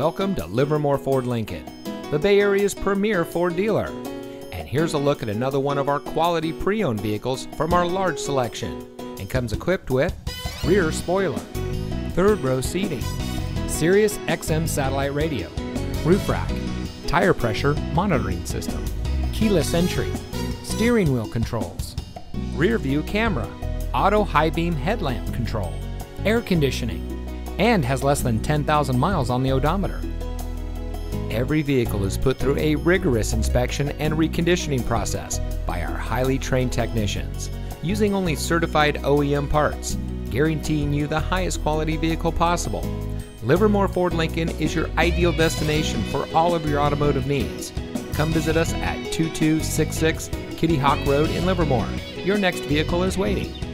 Welcome to Livermore Ford Lincoln, the Bay Area's premier Ford dealer. And here's a look at another one of our quality pre owned vehicles from our large selection and comes equipped with rear spoiler, third row seating, Sirius XM satellite radio, roof rack, tire pressure monitoring system, keyless entry, steering wheel controls, rear view camera, auto high beam headlamp control, air conditioning, and has less than 10,000 miles on the odometer. Every vehicle is put through a rigorous inspection and reconditioning process by our highly trained technicians, using only certified OEM parts, guaranteeing you the highest quality vehicle possible. Livermore Ford Lincoln is your ideal destination for all of your automotive needs. Come visit us at 2266 Kitty Hawk Road in Livermore. Your next vehicle is waiting.